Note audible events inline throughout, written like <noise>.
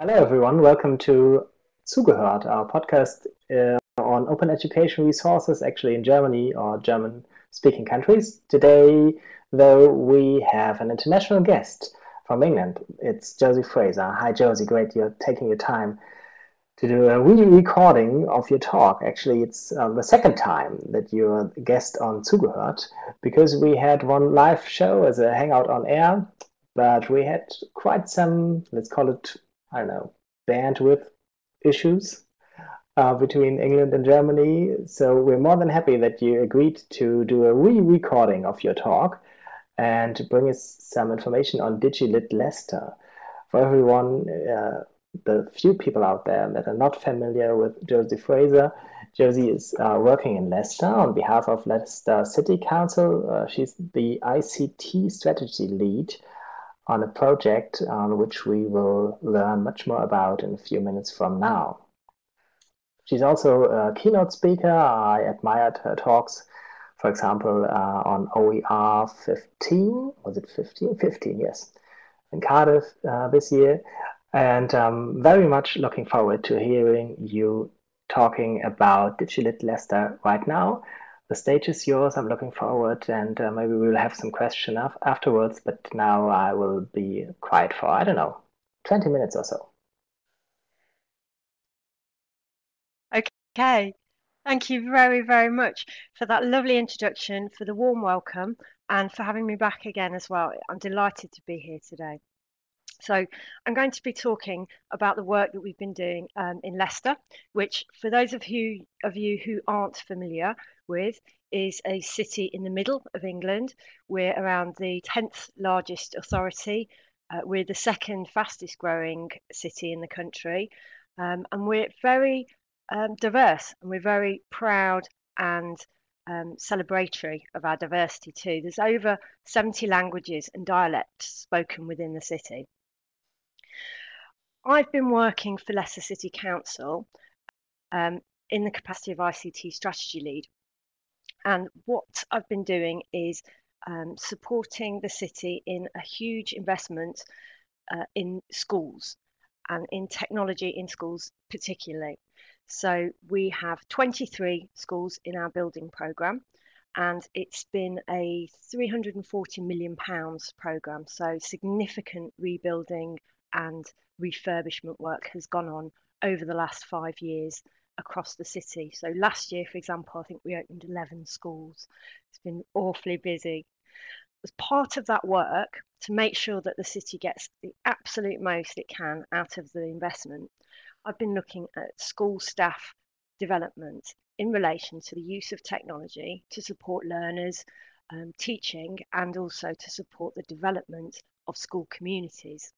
Hello, everyone. Welcome to zugehOERt, our podcast uh, on open education resources, actually in Germany or German speaking countries. Today, though, we have an international guest from England. It's Josie Fraser. Hi, Josie. Great you're taking your time to do a re-recording of your talk. Actually, it's uh, the second time that you're a guest on zugehOERt because we had one live show as a hangout on air, but we had quite some, let's call it I don't know, bandwidth issues uh, between England and Germany. So we're more than happy that you agreed to do a re-recording of your talk and to bring us some information on DigiLit Leicester. For everyone, uh, the few people out there that are not familiar with Josie Fraser, Josie is uh, working in Leicester on behalf of Leicester City Council. Uh, she's the ICT strategy lead on a project on which we will learn much more about in a few minutes from now. She's also a keynote speaker. I admired her talks, for example, uh, on OER 15. Was it 15? 15, yes, in Cardiff uh, this year. And um, very much looking forward to hearing you talking about DigiLit Leicester right now the stage is yours. I'm looking forward, and uh, maybe we'll have some question af- afterwards. But now I will be quiet for I don't know, twenty minutes or so. Okay, thank you very very much for that lovely introduction, for the warm welcome, and for having me back again as well. I'm delighted to be here today. So I'm going to be talking about the work that we've been doing um, in Leicester, which for those of you, of you who aren't familiar, with is a city in the middle of England. We're around the 10th largest authority. Uh, we're the second fastest growing city in the country. Um, and we're very um, diverse and we're very proud and um, celebratory of our diversity too. There's over 70 languages and dialects spoken within the city. I've been working for Leicester City Council um, in the capacity of ICT strategy lead and what I've been doing is um, supporting the city in a huge investment uh, in schools and in technology in schools, particularly. So we have 23 schools in our building programme, and it's been a 340 million pounds programme. So significant rebuilding and refurbishment work has gone on over the last five years across the city. So last year, for example, I think we opened 11 schools. It's been awfully busy. As part of that work, to make sure that the city gets the absolute most it can out of the investment, I've been looking at school staff development in relation to the use of technology to support learners, um, teaching, and also to support the development of school communities.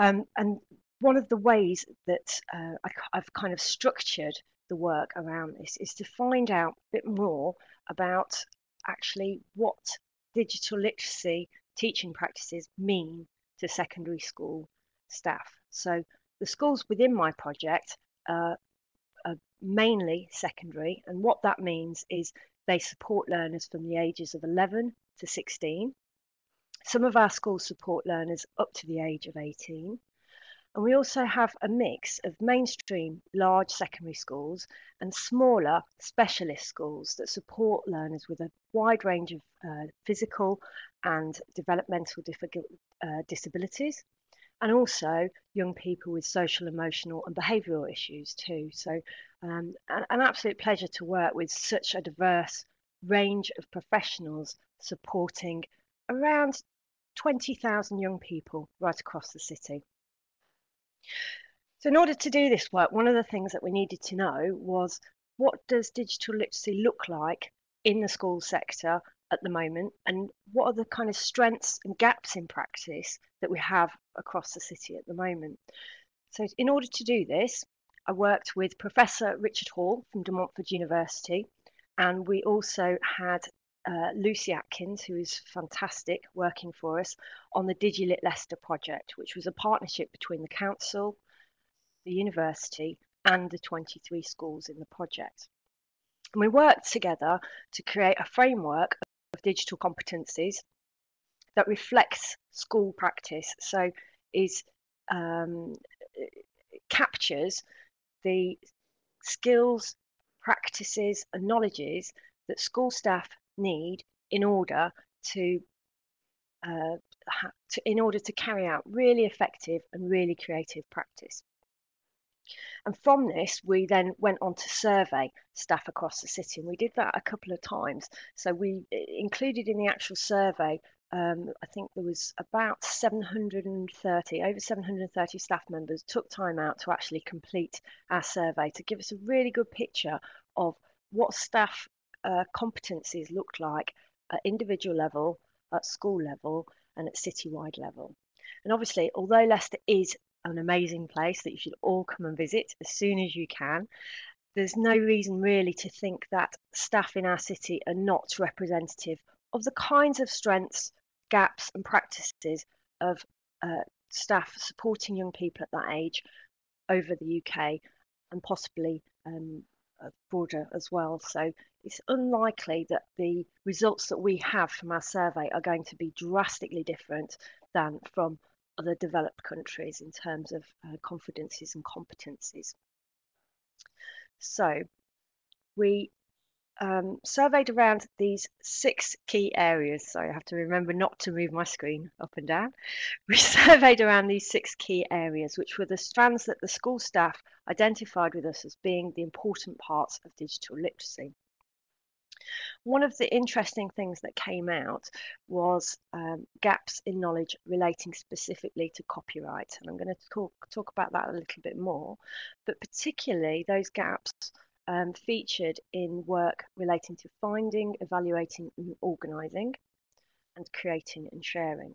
Um, and one of the ways that uh, I, have kind of structured the work around this is to find out a bit more about actually what digital literacy teaching practices mean to secondary school staff. So the schools within my project are mainly secondary, and what that means is they support learners from the ages of 11 to 16. Some of our schools support learners up to the age of 18. And we also have a mix of mainstream large secondary schools and smaller specialist schools that support learners with a wide range of uh, physical and developmental uh, disabilities, and also young people with social, emotional, and behavioural issues too. So, um, an, an absolute pleasure to work with such a diverse range of professionals supporting around 20,000 young people right across the city. So in order to do this work, one of the things that we needed to know was what does digital literacy look like in the school sector at the moment and what are the kind of strengths and gaps in practice that we have across the city at the moment. So in order to do this, I worked with Professor Richard Hall from De Montfort University and we also had uh, Lucy Atkins, who is fantastic, working for us on the DigiLit Leicester project, which was a partnership between the council, the university, and the 23 schools in the project. And we worked together to create a framework of digital competencies that reflects school practice. So is um, captures the skills, practices, and knowledges that school staff need in order to, uh, to in order to carry out really effective and really creative practice. And from this, we then went on to survey staff across the city, and we did that a couple of times. So we included in the actual survey um, I think there was about 730, over 730 staff members took time out to actually complete our survey to give us a really good picture of what staff uh, competencies looked like at individual level, at school level, and at citywide level. And obviously, although Leicester is an amazing place that you should all come and visit as soon as you can, there's no reason really to think that staff in our city are not representative of the kinds of strengths gaps and practices of uh, staff supporting young people at that age over the UK and possibly um, broader as well. So it's unlikely that the results that we have from our survey are going to be drastically different than from other developed countries in terms of uh, confidences and competencies. So we um, surveyed around these six key areas. So I have to remember not to move my screen up and down. <laughs> We surveyed around these six key areas, which were the strands that the school staff identified with us as being the important parts of digital literacy. One of the interesting things that came out was um, gaps in knowledge relating specifically to copyright. And I'm going to talk, talk about that a little bit more, but particularly those gaps um, featured in work relating to finding, evaluating, and organising, and creating and sharing.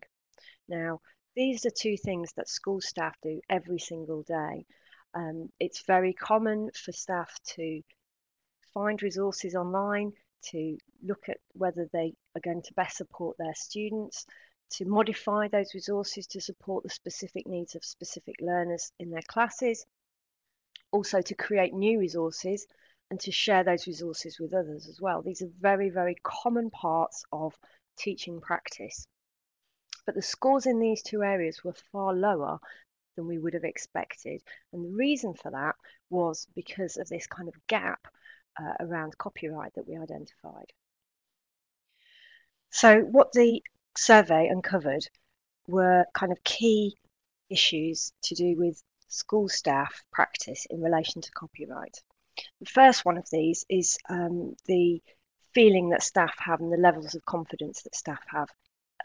Now, these are two things that school staff do every single day. Um, it's very common for staff to find resources online, to look at whether they are going to best support their students, to modify those resources to support the specific needs of specific learners in their classes, also to create new resources and to share those resources with others as well. These are very, very common parts of teaching practice. But the scores in these two areas were far lower than we would have expected. And the reason for that was because of this kind of gap uh, around copyright that we identified. So, what the survey uncovered were kind of key issues to do with school staff practice in relation to copyright. The first one of these is um, the feeling that staff have and the levels of confidence that staff have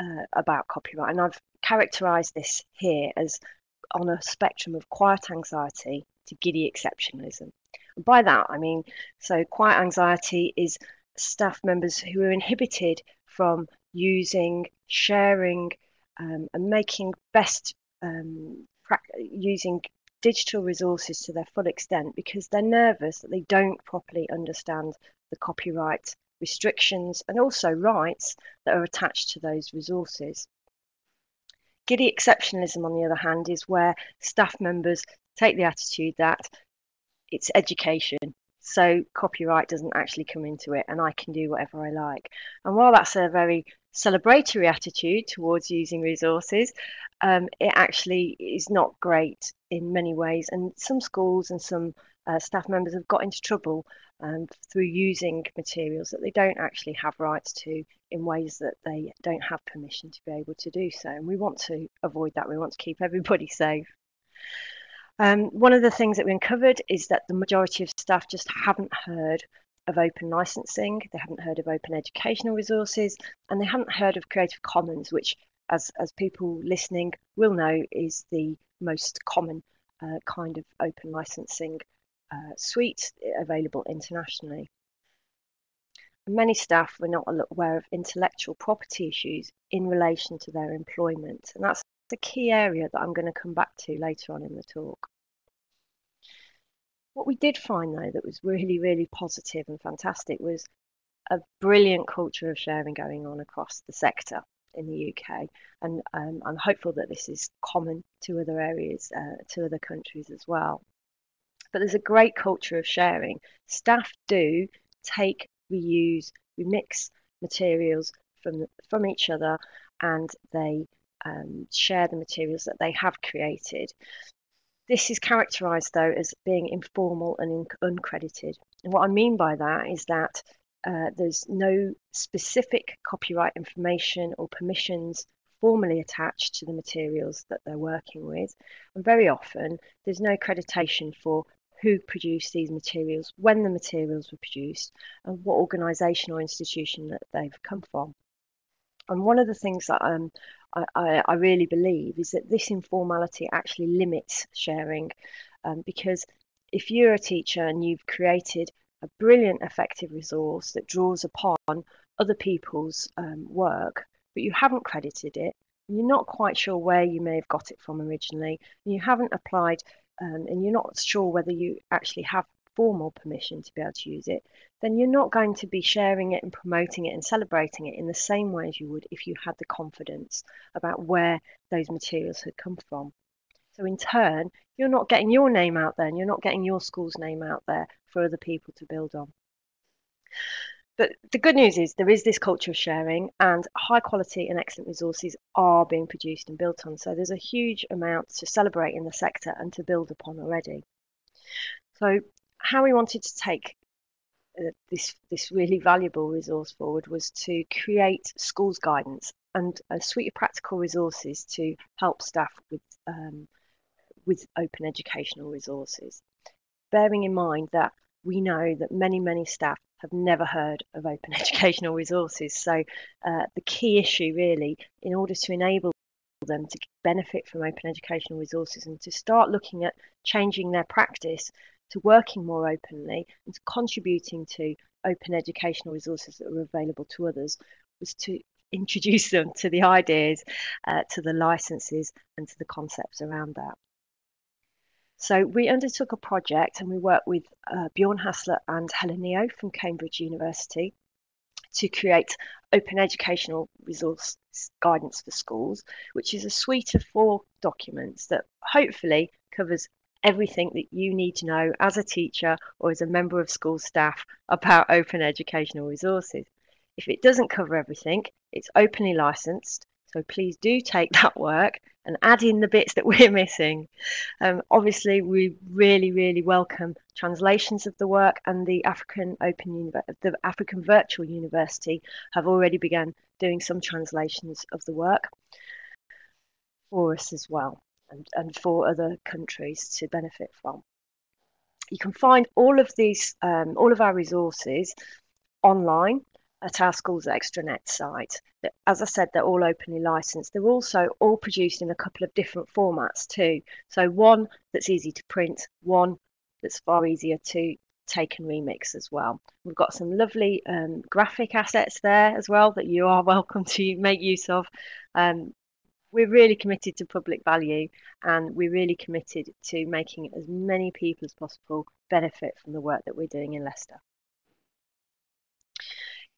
uh, about copyright. And I've characterised this here as on a spectrum of quiet anxiety to giddy exceptionalism. And by that, I mean, so quiet anxiety is staff members who are inhibited from using, sharing, um, and making best um, using digital resources to their full extent because they're nervous that they don't properly understand the copyright restrictions and also rights that are attached to those resources. Giddy exceptionalism, on the other hand, is where staff members take the attitude that it's education, so copyright doesn't actually come into it and I can do whatever I like. And while that's a very celebratory attitude towards using resources, um, it actually is not great in many ways. And some schools and some uh, staff members have got into trouble um, through using materials that they don't actually have rights to in ways that they don't have permission to be able to do so. And we want to avoid that. We want to keep everybody <laughs> safe. Um, one of the things that we uncovered is that the majority of staff just haven't heard of open licensing, they haven't heard of open educational resources, and they haven't heard of Creative Commons, which, as, as people listening will know, is the most common uh, kind of open licensing uh, suite available internationally. Many staff were not aware of intellectual property issues in relation to their employment, and that's the key area that I'm going to come back to later on in the talk. What we did find, though, that was really, really positive and fantastic was a brilliant culture of sharing going on across the sector in the UK. And um, I'm hopeful that this is common to other areas, uh, to other countries as well. But there's a great culture of sharing. Staff do take, reuse, remix materials from from each other, and they um, share the materials that they have created. This is characterised though as being informal and uncredited. And what I mean by that is that uh, there's no specific copyright information or permissions formally attached to the materials that they're working with. And very often, there's no accreditation for who produced these materials, when the materials were produced, and what organisation or institution that they've come from. And one of the things that um, I, I, really believe is that this informality actually limits sharing um, because if you're a teacher and you've created a brilliant, effective resource that draws upon other people's um, work, but you haven't credited it, and you're not quite sure where you may have got it from originally, you haven't applied, um, and you're not sure whether you actually have formal permission to be able to use it, then you're not going to be sharing it and promoting it and celebrating it in the same way as you would if you had the confidence about where those materials had come from. So, in turn, you're not getting your name out there and you're not getting your school's name out there for other people to build on. But the good news is there is this culture of sharing, and high quality and excellent resources are being produced and built on. So there's a huge amount to celebrate in the sector and to build upon already. So, how we wanted to take this this really valuable resource forward was to create schools guidance and a suite of practical resources to help staff with um, with open educational resources. Bearing in mind that we know that many many staff have never heard of open <laughs> educational resources. So, uh, the key issue really, in order to enable them to benefit from open educational resources and to start looking at changing their practice to working more openly and to contributing to open educational resources that are available to others, was to introduce them to the ideas, uh, to the licenses, and to the concepts around that. So we undertook a project and we worked with uh, Bjorn Hassler and Helen Neo from Cambridge University to create open educational resource guidance for schools, which is a suite of four documents that hopefully covers everything that you need to know as a teacher or as a member of school staff about open educational resources. If it doesn't cover everything, it's openly licensed so please do take that work and add in the bits that <laughs> we're missing. Um, obviously, we really, really welcome translations of the work, and the African Open the African Virtual University have already begun doing some translations of the work for us as well, and, and for other countries to benefit from. You can find all of these, um, all of our resources online at our school's extranet site. As I said, they're all openly licensed. They're also all produced in a couple of different formats too. So one that's easy to print, one that's far easier to take and remix as well. We've got some lovely um, graphic assets there as well that you are <laughs> welcome to make use of. Um, we're really committed to public value and we're really committed to making as many people as possible benefit from the work that we're doing in Leicester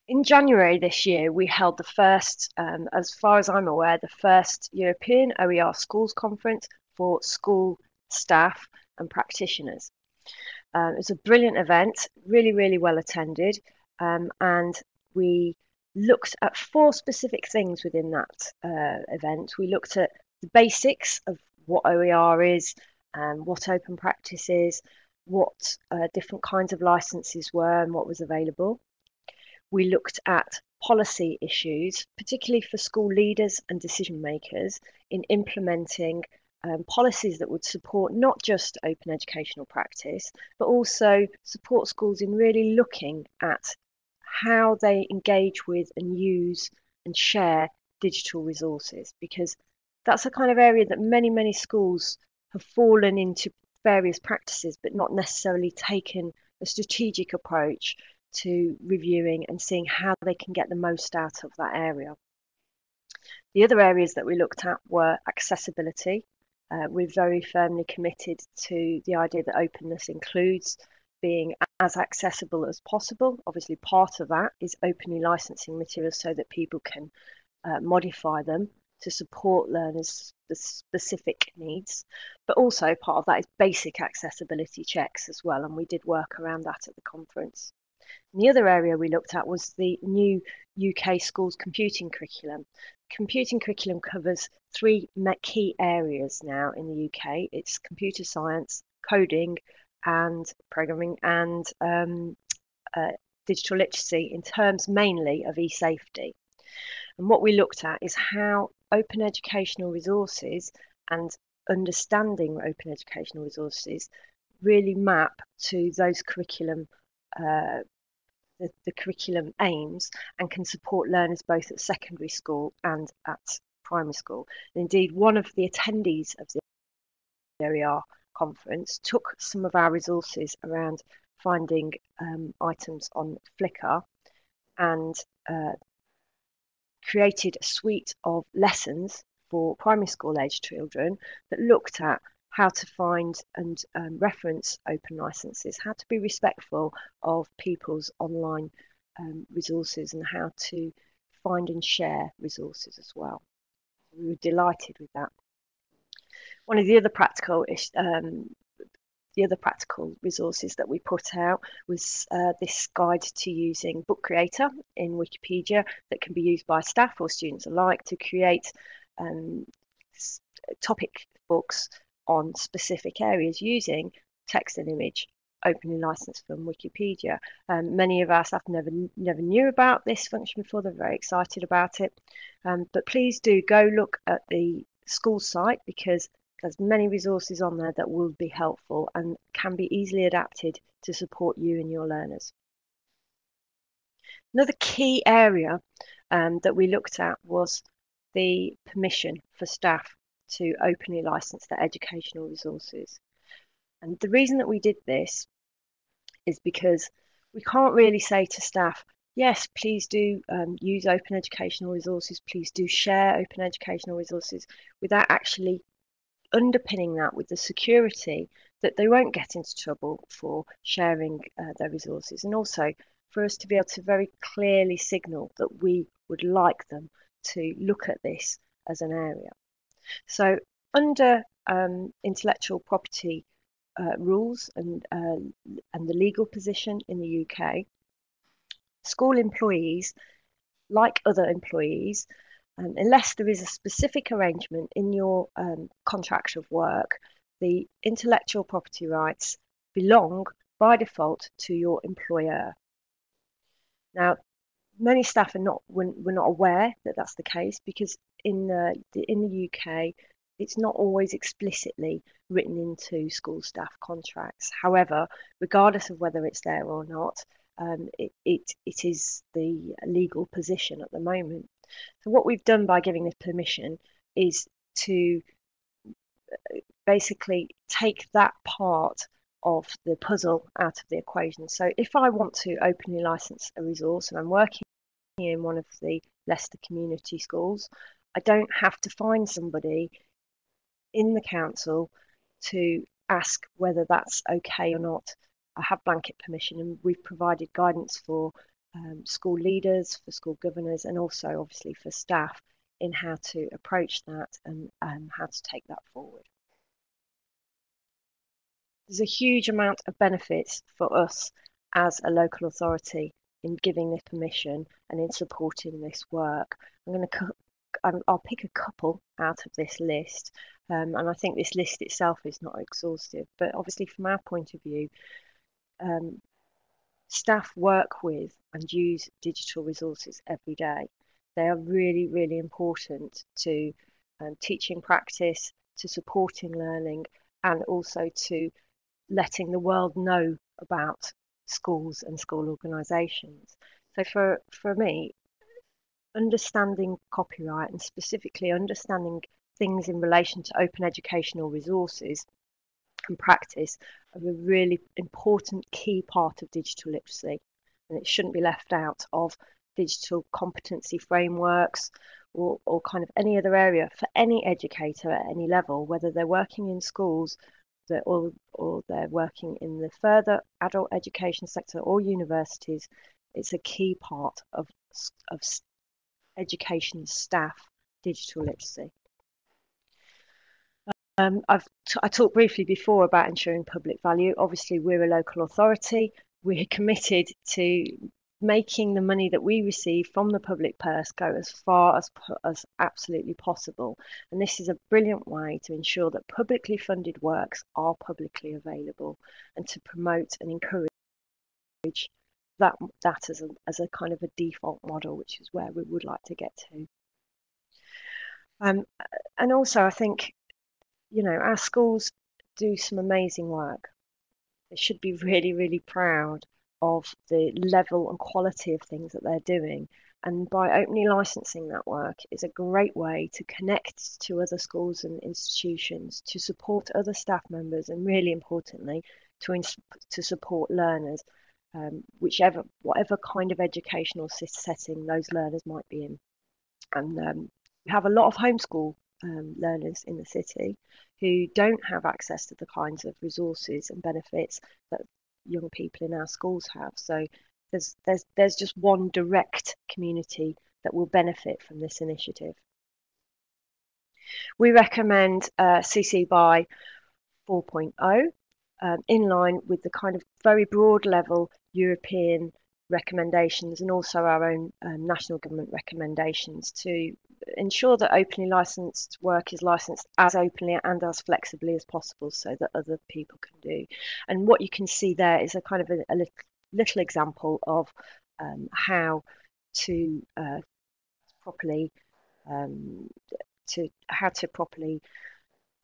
in January this year, we held the first, um, as far as I'm aware, the first European OER Schools Conference for school staff and practitioners. Um, it was a brilliant event, really, really well attended, um, and we looked at four specific things within that uh, event. We looked at the basics of what OER is, um, what open practice is, what uh, different kinds of licenses were, and what was available we looked at policy issues, particularly for school leaders and decision makers, in implementing um, policies that would support not just open educational practice, but also support schools in really looking at how they engage with and use and share digital resources, because that's a kind of area that many, many schools have fallen into various practices, but not necessarily taken a strategic approach to reviewing and seeing how they can get the most out of that area. The other areas that we looked at were accessibility. Uh, we're very firmly committed to the idea that openness includes being as accessible as possible. Obviously, part of that is openly licensing materials so that people can uh, modify them to support learners' specific needs. But also, part of that is basic accessibility checks as well, and we did work around that at the conference. And the other area we looked at was the new UK schools computing curriculum. Computing curriculum covers three key areas now in the UK. It's computer science, coding, and programming, and um, uh, digital literacy in terms mainly of e-safety. And what we looked at is how open educational resources and understanding open educational resources really map to those curriculum uh, the, the, curriculum aims and can support learners both at secondary school and at primary school. And indeed, one of the attendees of the OER conference took some of our resources around finding um, items on Flickr and uh, created a suite of lessons for primary school age children that looked at how to find and um, reference open licenses, how to be respectful of people's online um, resources, and how to find and share resources as well. We were delighted with that. One of the other practical um, the other practical resources that we put out was uh, this guide to using Book Creator in Wikipedia that can be used by staff or students alike to create um, topic books on specific areas using text and image openly licensed from Wikipedia. Um, many of our staff never never knew about this function before. They're very excited about it. Um, but please do go look at the school site because there's many resources on there that will be helpful and can be easily adapted to support you and your learners. Another key area um, that we looked at was the permission for staff to openly license their educational resources. And the reason that we did this is because we can't really say to staff, yes, please do um, use open educational resources, please do share open educational resources without actually underpinning that with the security that they won't get into trouble for sharing uh, their resources and also for us to be able to very clearly signal that we would like them to look at this as an area. So under um, intellectual property uh, rules and, uh, and the legal position in the UK, school employees, like other employees, um, unless there is a specific arrangement in your um, contract of work, the intellectual property rights belong by default to your employer. Now, many staff are not were, not aware that that's the case because in the, in the UK it's not always explicitly written into school staff contracts. However, regardless of whether it's there or not, um, it, it, it is the legal position at the moment. So what we've done by giving this permission is to uh, basically take that part of the puzzle out of the equation. So if I want to openly license a resource and I'm working in one of the Leicester community schools, I don't have to find somebody in the council to ask whether that's okay or not. I have blanket permission and we've provided guidance for um, school leaders, for school governors, and also obviously for staff in how to approach that and um, how to take that forward there's a huge amount of benefits for us as a local authority in giving this permission and in supporting this work. I'm going to I'll pick a couple out of this list, um, and I think this list itself is not exhaustive. But obviously, from our point of view, um, staff work with and use digital resources every day. They are really, really important to um, teaching practice, to supporting learning, and also to letting the world know about schools and school organisations. So for, for me, understanding copyright and specifically understanding things in relation to open educational resources and practice are a really important key part of digital literacy and it shouldn't be left out of digital competency frameworks or, or kind of any other area for any educator at any level, whether they're working in schools or, or they're working in the further adult education sector or universities, it's a key part of, of education staff digital literacy. Um, I've t- I talked briefly before about ensuring public value. Obviously, we're a local authority. we're <laughs> committed to making the money that we receive from the public purse go as far as, as absolutely possible. And this is a brilliant way to ensure that publicly funded works are publicly available and to promote and encourage that, that as, a, as a kind of a default model, which is where we would like to get to. Um, and also, I think, you know, our schools do some amazing work. They should be really, really proud of the level and quality of things that they're doing. And by openly licensing that work is a great way to connect to other schools and institutions, to support other staff members, and really importantly, to, ins- to support learners, um, whichever, whatever kind of educational setting those learners might be in. And um, we have a lot of homeschool um, learners in the city who don't have access to the kinds of resources and benefits that young people in our schools have. So there's there's there's just one direct community that will benefit from this initiative. We recommend uh, CC BY 4.0 um, in line with the kind of very broad level European recommendations and also our own um, national government recommendations to ensure that openly licensed work is licensed as openly and as flexibly as possible so that other people can do. And what you can see there is a kind of a, a little, little, example of um, how to uh, properly um, to how to properly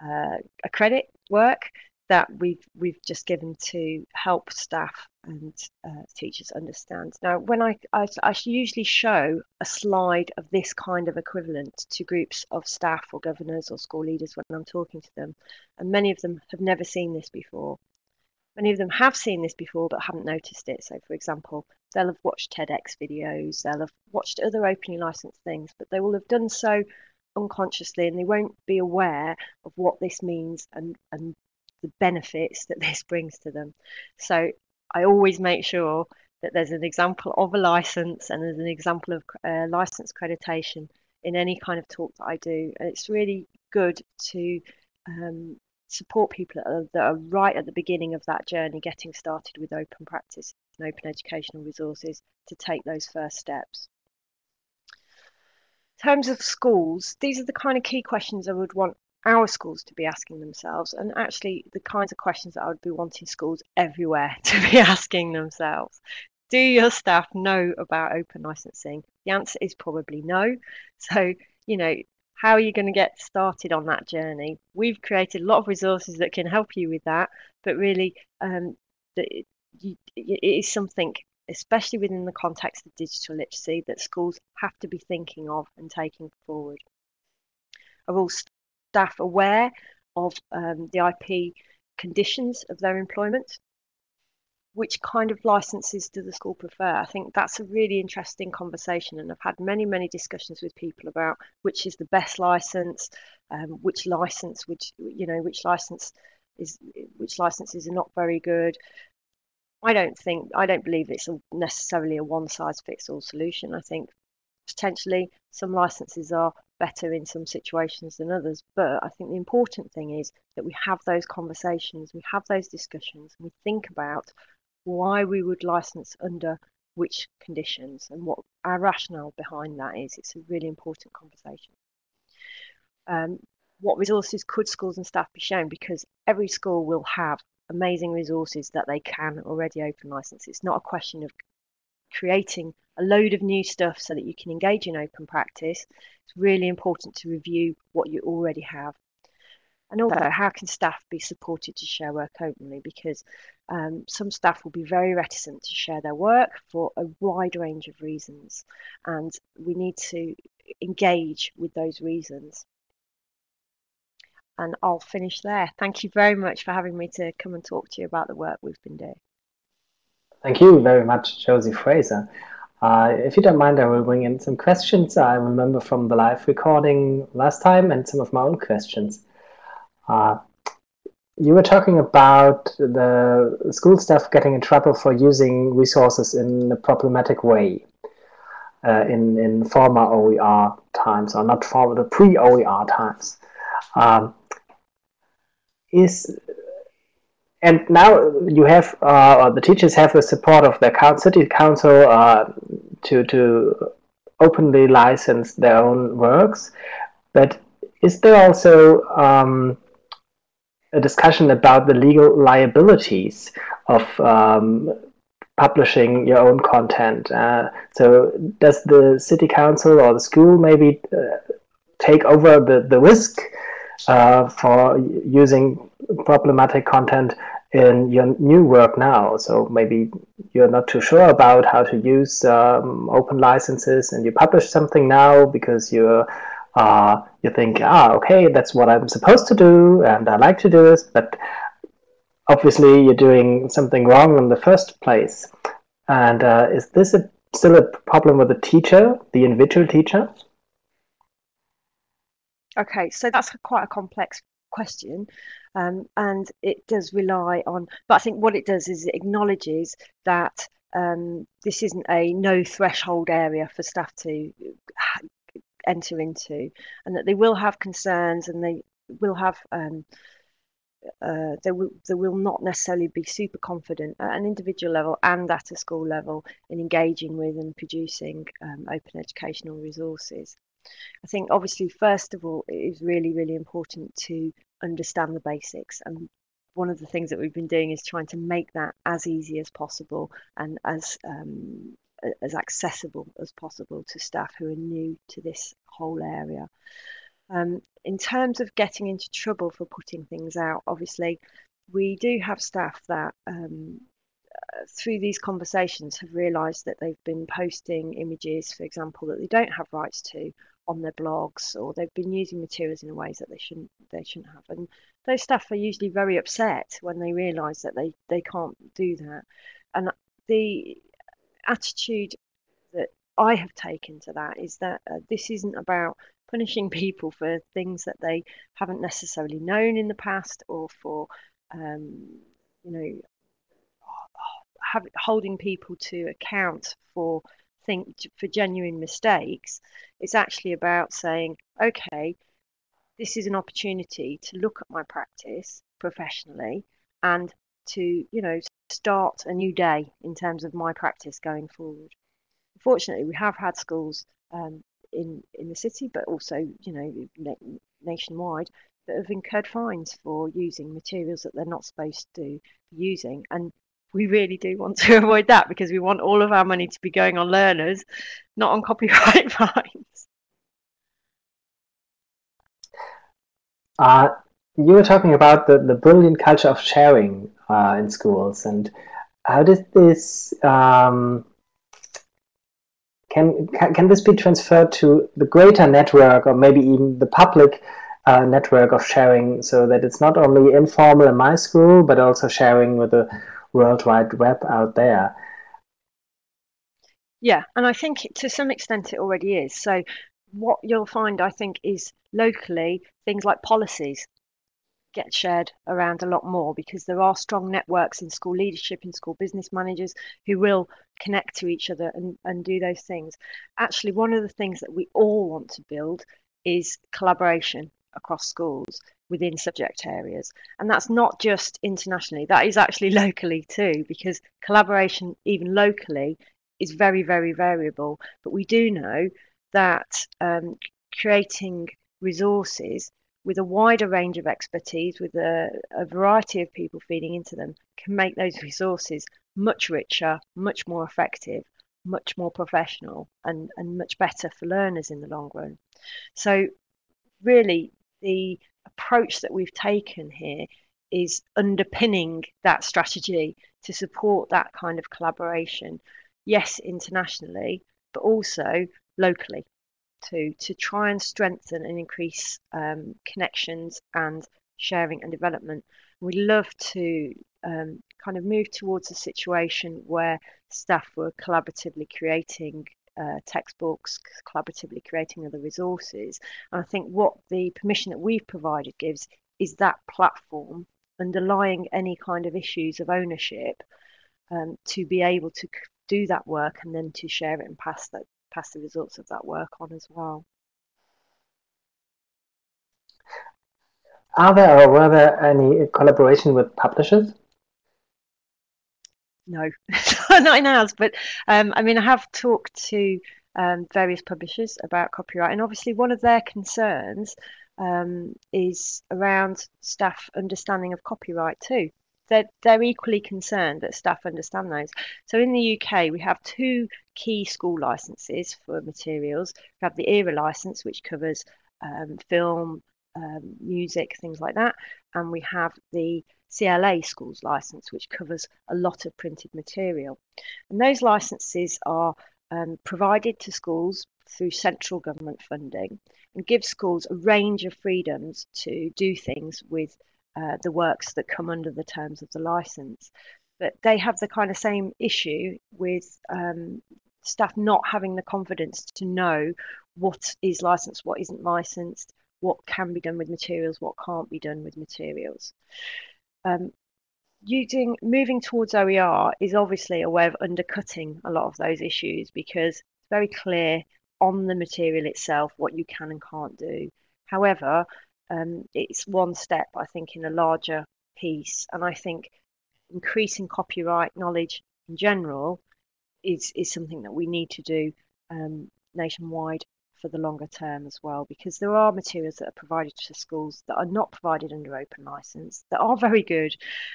uh, accredit work that we've we've just given to help staff and uh, teachers understand. Now, when I, I, I usually show a slide of this kind of equivalent to groups of staff or governors or school leaders when I'm talking to them, and many of them have never seen this before. Many of them have seen this before but haven't noticed it. So, for example, they'll have watched TEDx videos, they'll have watched other openly licensed things, but they will have done so unconsciously and they won't be aware of what this means and, and the benefits that this brings to them. So I always make sure that there's an example of a license and there's an example of uh, license accreditation in any kind of talk that I do. And it's really good to um, support people that are, that are, right at the beginning of that journey, getting started with open practice and open educational resources to take those first steps. In terms of schools, these are the kind of key questions I would want our schools to be asking themselves, and actually the kinds of questions that I would be wanting schools everywhere <laughs> to be asking themselves. Do your staff know about open licensing? The answer is probably no. So, you know, how are you going to get started on that journey? We've created a lot of resources that can help you with that, but really, um, it is something, especially within the context of digital literacy, that schools have to be thinking of and taking forward. All staff aware of um, the IP conditions of their employment? Which kind of licenses do the school prefer? I think that's a really interesting conversation, and I've had many, many discussions with people about which is the best license, um, which license, which you know, which license is which licenses are not very good. I don't think I don't believe it's a, necessarily a one size fits all solution. I think potentially some licenses are better in some situations than others. But I think the important thing is that we have those conversations, we have those discussions, we think about why we would license under which conditions and what our rationale behind that is. It's a really important conversation. Um, what resources could schools and staff be shown? Because every school will have amazing resources that they can already open license. It's not a question of creating a load of new stuff so that you can engage in open practice. It's really important to review what you already have. And also, how can staff be supported to share work openly? Because um, some staff will be very reticent to share their work for a wide range of reasons, and we need to engage with those reasons. And I'll finish there. Thank you very much for having me to come and talk to you about the work we've been doing. Thank you very much, Josie Fraser. Uh, if you don't mind, I will bring in some questions I remember from the live recording last time and some of my own questions. Uh, you were talking about the school staff getting in trouble for using resources in a problematic way uh, in, in former OER times, or not former, the pre-OER times. Um, is and now you have, uh, the teachers have the support of the city council uh, to to openly license their own works. But is there also um, a discussion about the legal liabilities of um, publishing your own content? Uh, so does the city council or the school maybe uh, take over the, the risk uh, for using problematic content in your new work now. So maybe you're not too sure about how to use um, open licenses, and you publish something now because you're uh, you think, ah, okay, that's what I'm supposed to do, and I like to do this, but obviously you're doing something wrong in the first place. And uh, is this a, still a problem with the teacher, the individual teacher? Okay, so that's quite a complex question. Um, and it does rely on, but I think what it does is it acknowledges that um, this isn't a no threshold area for staff to enter into, and that they will have concerns and they will have. Um, uh, they will they will not necessarily be super confident at an individual level and at a school level in engaging with and producing um, open educational resources. I think obviously first of all it is really really important to understand the basics and one of the things that we've been doing is trying to make that as easy as possible and as um, as accessible as possible to staff who are new to this whole area. Um, in terms of getting into trouble for putting things out, obviously, we do have staff that um, through these conversations have realised that they've been posting images, for example, that they don't have rights to on their blogs, or they've been using materials in ways that they shouldn't they shouldn't have. And those staff are usually very upset when they realise that they they can't do that. And the attitude that I have taken to that is that uh, this isn't about punishing <laughs> people for things that they haven't necessarily known in the past or for um, you know have, holding people to account for think for genuine mistakes it's actually about saying okay this is an opportunity to look at my practice professionally and to you know start a new day in terms of my practice going forward. Fortunately we have had schools um, in in the city but also you know nationwide that have incurred fines for using materials that they're not supposed to be using and we really do want to <laughs> avoid that because we want all of our money to be going on learners, not on copyright <laughs> fines. Uh, you were talking about the, the brilliant culture of sharing uh, in schools, and how does this um, can, can can this be transferred to the greater network, or maybe even the public uh, network of sharing, so that it's not only informal in my school, but also sharing with the World Wide Web out there. Yeah, and I think to some extent it already is. So what you'll find, I think, is locally things like policies get shared around a lot more because there are strong networks in school leadership in school business managers who will connect to each other and, and do those things actually one of the things that we all want to build is collaboration across schools within subject areas. And that's not just internationally, that is actually <laughs> locally too, because collaboration, even locally, is very, very variable. But we do know that um, creating resources with a wider range of expertise, with a, a, variety of people feeding into them, can make those resources much richer, much more effective, much more professional, and, and much better for learners in the long run. So, really, the approach that we've taken here is underpinning that strategy to support that kind of collaboration. Yes, internationally, but also locally to to try and strengthen and increase um, connections and sharing and development. We love to um, kind of move towards a situation where staff were collaboratively creating uh, textbooks, collaboratively creating other resources. And I think what the permission that we've provided gives is that platform underlying any kind of issues of ownership um, to be able to do that work and then to share it and pass that pass the results of that work on as well. Are there or were there any collaboration with publishers? No, <laughs> not in ours. But um, I mean, I have talked to um, various publishers about copyright, and obviously one of their concerns um, is around staff understanding of copyright too. They're, they're equally concerned that staff understand those. So in the UK, we have two key school licenses for materials. We have the ERA license, which covers um, film, um, music, things like that, and we have the CLA schools license, which covers a lot of printed material. And those licenses are um, provided to schools through central government funding and give schools a range of freedoms to do things with uh, the works that come under the terms of the license. But they have the kind of same issue with um, staff not having the confidence to know what is licensed, what isn't licensed, what can be done with materials, what can't be done with materials. Um, using moving towards OER is obviously a way of undercutting a lot of those issues because it's very clear on the material itself what you can and can't do. However, um, it's one step, I think, in a larger piece, and I think increasing copyright knowledge in general is is something that we need to do um, nationwide for the longer term as well, because there are materials that are provided to schools that are not provided under open license that are very good,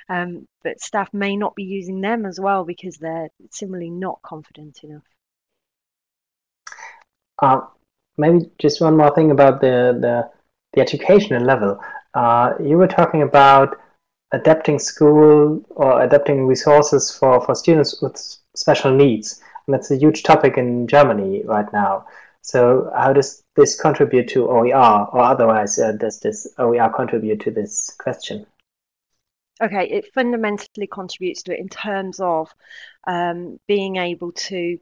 um, but staff may not be using them as well because they're similarly not confident enough. Uh, maybe just one more thing about the the, the educational level. Uh, you were talking about adapting school or adapting resources for, for students with special needs. And that's a huge topic in Germany right now. So how does this contribute to OER, or otherwise, uh, does this OER contribute to this question? Okay, it fundamentally contributes to it in terms of um, being able to,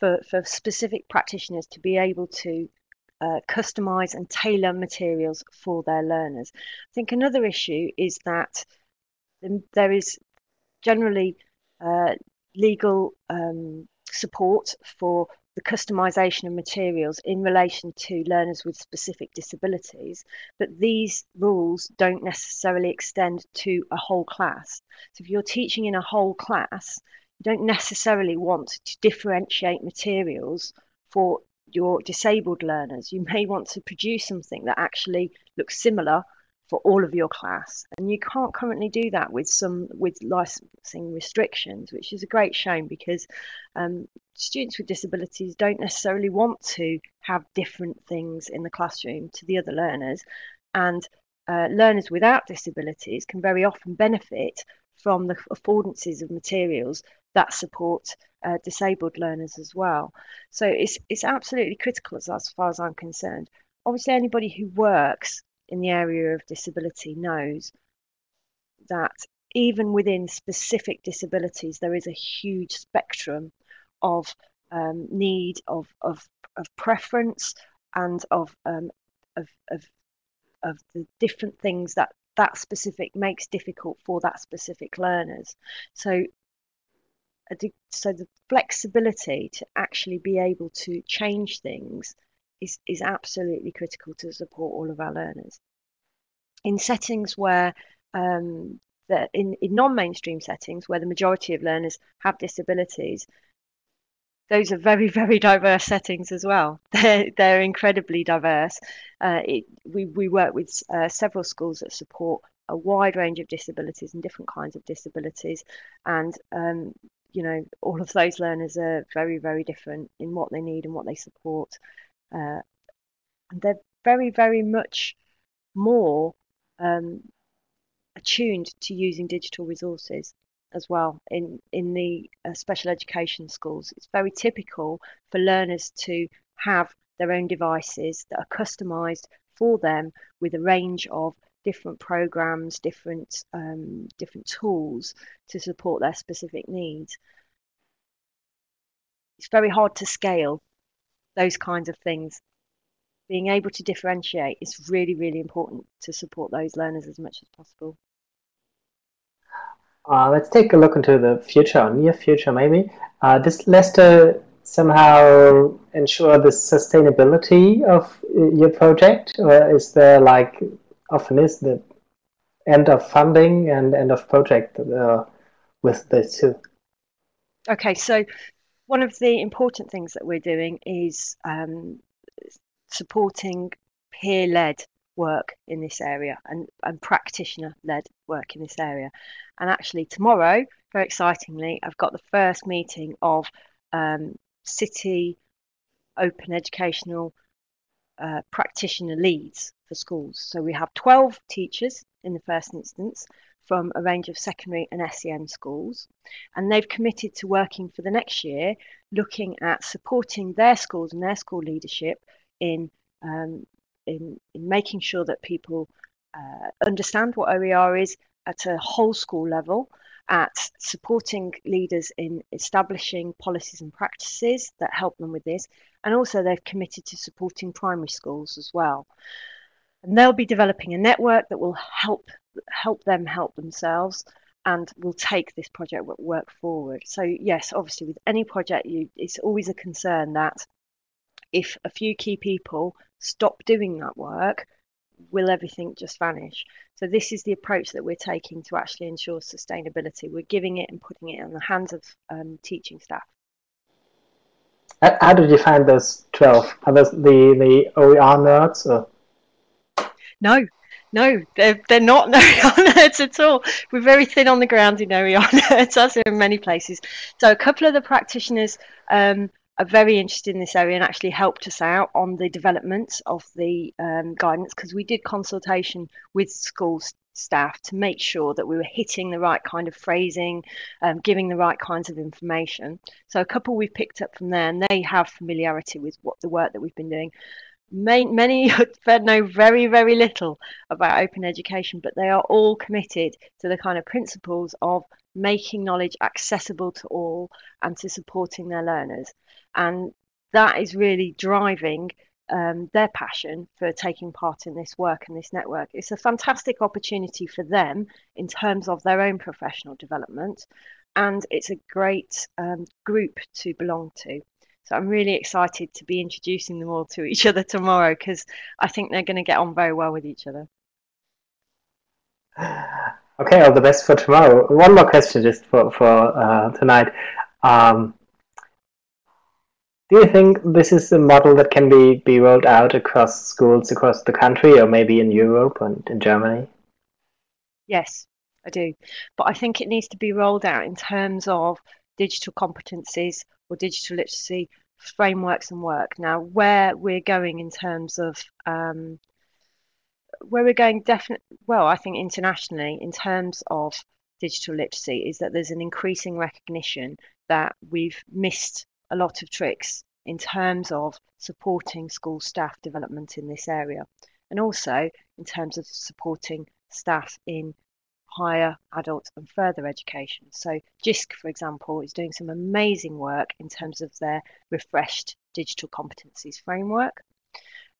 for, for specific practitioners, to be able to uh, customize and tailor materials for their learners. I think another issue is that there is generally uh, legal um, support for the customization of materials in relation to learners with specific disabilities, but these rules don't necessarily extend to a whole class. So if you're teaching in a whole class, you don't necessarily want to differentiate materials for your disabled learners. You may want to produce something that actually looks similar for all of your class. And you can't currently do that with some with licensing restrictions which is a great shame because um, students with disabilities don't necessarily want to have different things in the classroom to the other learners. And uh, learners without disabilities can very often benefit from the affordances of materials that support uh, disabled learners as well. So it's it's absolutely critical as, as far as I'm concerned. Obviously anybody who works in the area of disability knows that even within specific disabilities, there is a huge spectrum of um, need, of, of, of preference, and of, um, of, of, of the different things that that specific makes difficult for that specific learners. So, so the flexibility to actually be able to change things is, is absolutely critical to support all of our learners. In settings where um, in, in non-mainstream settings where the majority of learners have disabilities, those are very, <laughs> very diverse settings as well. <laughs> They're, they're incredibly diverse. Uh, it, we, we work with uh, several schools that support a wide range of disabilities and different kinds of disabilities. And, um, you know, all of those learners are very, very different in what they need and what they support. Uh, and they're very, very much more um, attuned to using digital resources as well in in the uh, special education schools. It's very typical for learners to have their own devices that are customized for them with a range of different programs, different um, different tools to support their specific needs. It's very hard to scale those kinds of things being able to differentiate is really, really important to support those learners as much as possible. Uh, let's take a look into the future, or near future maybe. Uh, does Leicester somehow ensure the sustainability of your project, or is there like often is the end of funding and end of project uh, with the two? Okay, so one of the important things that we're doing is um, supporting peer-led work in this area and, and practitioner-led work in this area. And actually tomorrow, very excitingly, I've got the first meeting of um, city open educational uh, practitioner leads for schools. So we have 12 teachers in the first instance from a range of secondary and SEN schools. And they've committed to working for the next year, looking at supporting their schools and their school leadership in, um, in, in making sure that people uh, understand what OER is at a whole school level, at supporting leaders in establishing policies and practices that help them with this. And also, they've committed to supporting primary schools as well. And they'll be developing a network that will help help them help themselves and will take this project work forward. So yes, obviously with any project you it's always a concern that if a few key people stop doing that work, will everything just vanish? So this is the approach that we're taking to actually ensure sustainability. We're giving it and putting it in the hands of um, teaching staff. How did you find those 12? Are those the, the OER nerds? Or? No, no, they're, they're not no <laughs> nerds at all. We're very thin on the ground in <laughs> nerds, as in many places. So a couple of the practitioners um, are very interested in this area and actually helped us out on the development of the um, guidance because we did consultation with schools staff to make sure that we were hitting the right kind of phrasing, um, giving the right kinds of information. So a couple we've picked up from there, and they have familiarity with what the work that we've been doing many <laughs> know very, very little about open education, but they are all committed to the kind of principles of making knowledge accessible to all and to supporting their learners. And that is really driving um, their passion for taking part in this work and this network. It's a fantastic opportunity for them in terms of their own professional development, and it's a great um, group to belong to. So I'm really excited to be introducing them all to each other tomorrow because I think they're going to get on very well with each other. <sighs> Okay, all the best for tomorrow. One more question just for, for uh, tonight. Um, do you think this is a model that can be, be rolled out across schools across the country or maybe in Europe and in Germany? Yes, I do. But I think it needs to be rolled out in terms of digital competencies or digital literacy frameworks and work. Now, where we're going in terms of um, where we're going, definitely, well, I think internationally, in terms of digital literacy, is that there's an increasing recognition that we've missed a lot of tricks in terms of supporting school staff development in this area, and also in terms of supporting staff in higher adult and further education. So JISC, for example, is doing some amazing work in terms of their refreshed digital competencies framework.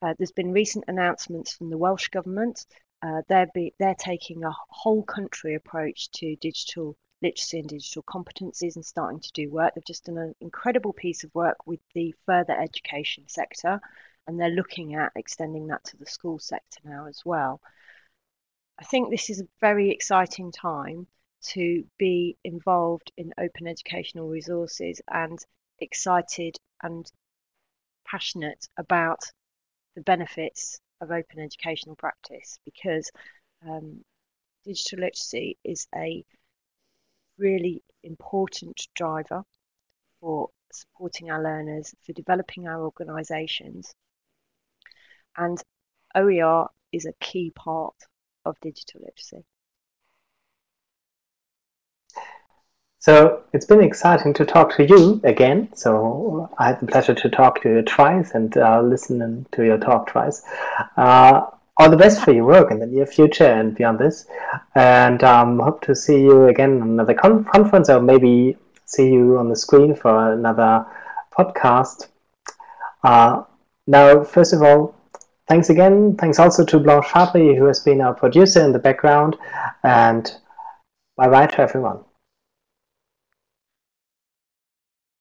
Uh, there's been recent announcements from the Welsh Government. Uh, they're, be, they're taking a whole country approach to digital literacy and digital competencies and starting to do work. They've just done an incredible piece of work with the further education sector, and they're looking at extending that to the school sector now as well. I think this is a very exciting time to be involved in open educational resources and excited and passionate about the benefits of open educational practice because um, digital literacy is a really important driver for supporting our learners, for developing our organisations. And OER is a key part of digital literacy. So it's been exciting to talk to you again. So I had the pleasure to talk to you twice and uh, listen to your talk twice. Uh, all the best for your work in the near future and beyond this. And um, hope to see you again on another con conference or maybe see you on the screen for another podcast. Uh, now, first of all, Thanks again. Thanks also to Blanche Hartley, who has been our producer in the background. And bye bye to everyone.